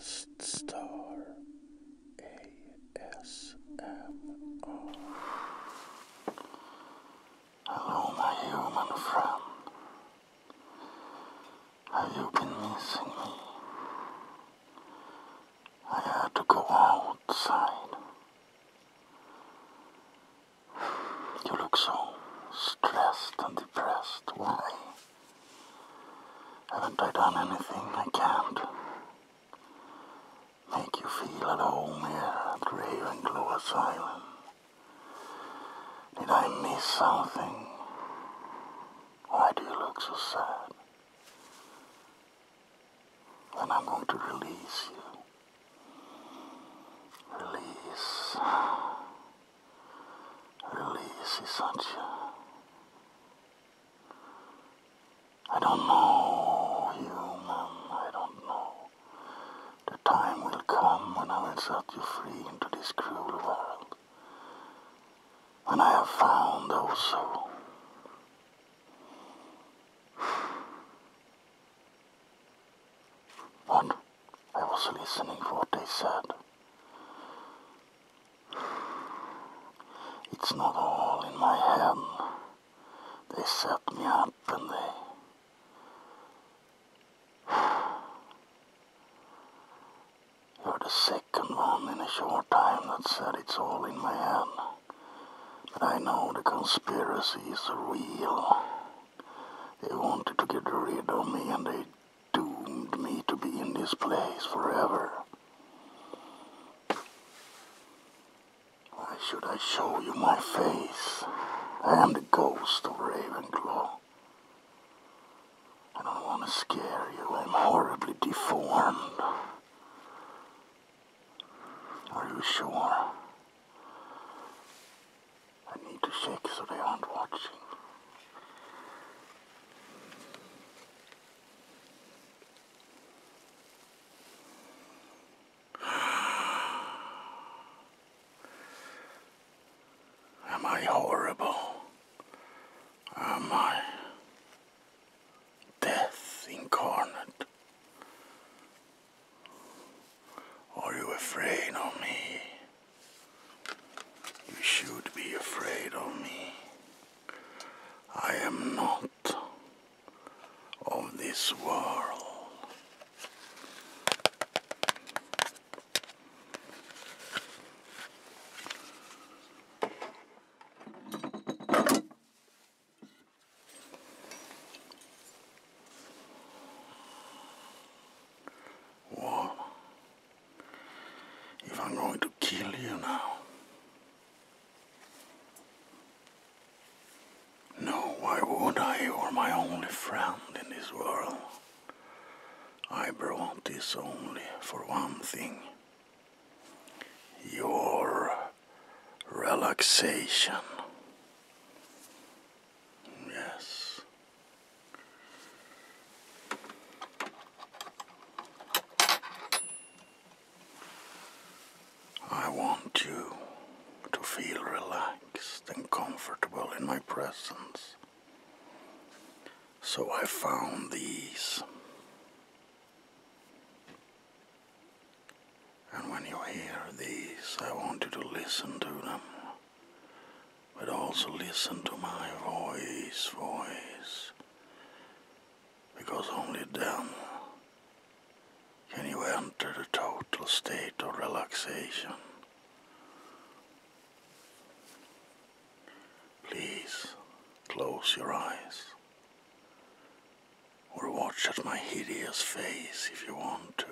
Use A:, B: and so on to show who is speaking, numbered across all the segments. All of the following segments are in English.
A: Guest Star ASMR.
B: Hello, my human friend. Have you been missing me? I had to go outside. You look so stressed and depressed. Why? Haven't I done anything I can't? Make you feel at home here at Ravenclaw Asylum. Did I miss something? Why do you look so sad? And I'm going to release you. Release. Release is such a... I don't know, human, I don't know. The time will come when I will set you free into this cruel world. When I have found also What? I was listening for what they said. It's not all in my head. They set me up and they. You're the second one in a short time that said it's all in my head. But I conspiracy is real. They wanted to get rid of me and they doomed me to be in this place forever. Why should I show you my face? I am the ghost of Ravenclaw. I don't want to scare you. I'm horribly deformed. Are you sure? I need to check so they aren't watching. Am I horrible? Am I death incarnate? Are you afraid of me? You should be afraid of me. I am not What? If I'm going to kill you now? No, why would I? You're my only friend in this world. I brought only for one thing your relaxation. Yes. I want you to feel relaxed and comfortable in my presence. So I found these. And when you hear these, I want you to listen to them. But also listen to my voice, voice. Because only then can you enter the total state of relaxation. Please close your eyes or watch at my hideous face if you want to.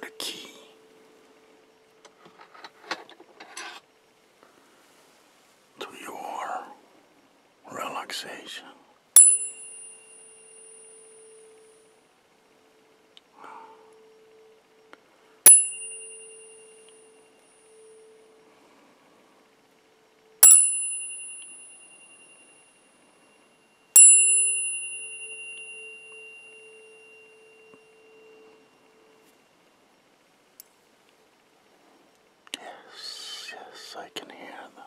B: The key to your relaxation. Yes, yes, I can hear them.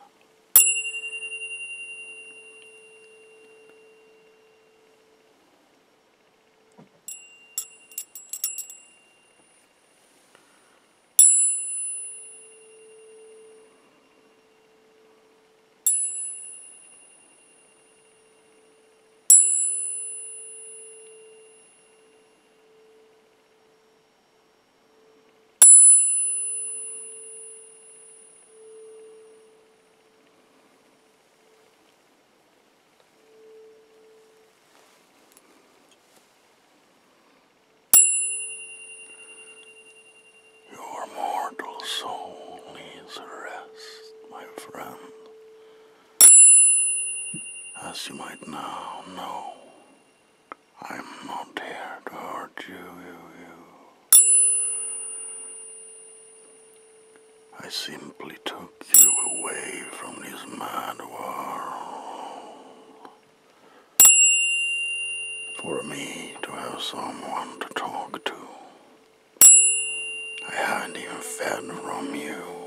B: Your mortal soul needs rest, my friend. As you might now know, I'm not here to hurt you, you, you. I simply took you away from this mad world. For me to have someone to talk to. I haven't even fed from you.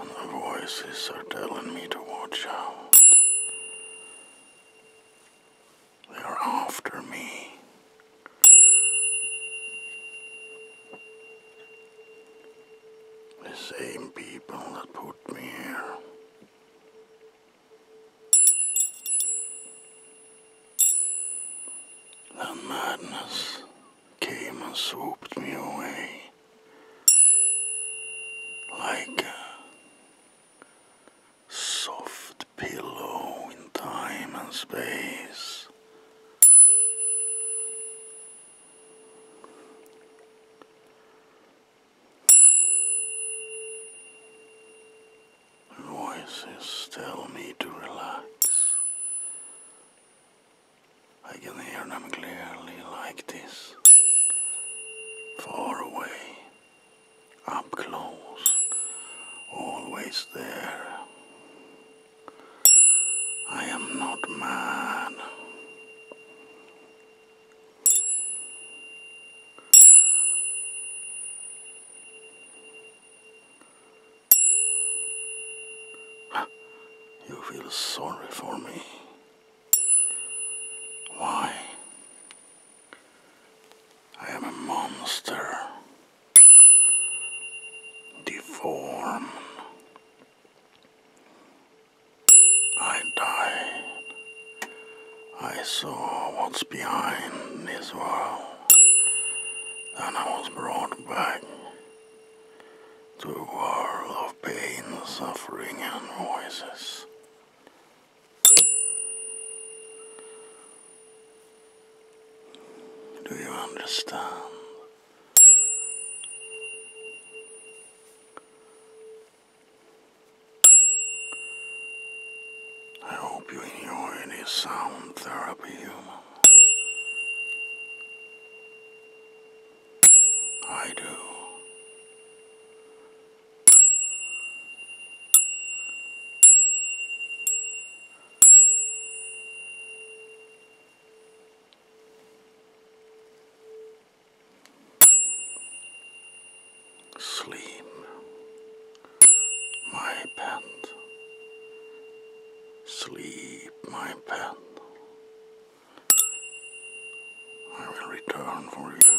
B: And the voices are telling me to watch out. They are after me. The same people that put me here. Then madness came and swooped me away like a soft pillow in time and space. Voices tell me to relax. I can hear them clearly like this. Far away, up close, always there. I am not mad. You feel sorry for me. Why? I am a monster. Deformed. I died. I saw what's behind this world. Then I was brought back to a world of pain, suffering, and voices. Do you understand? I hope you enjoy this sound therapy. I do. Sleep, my pet. Sleep, my pet. I will return for you.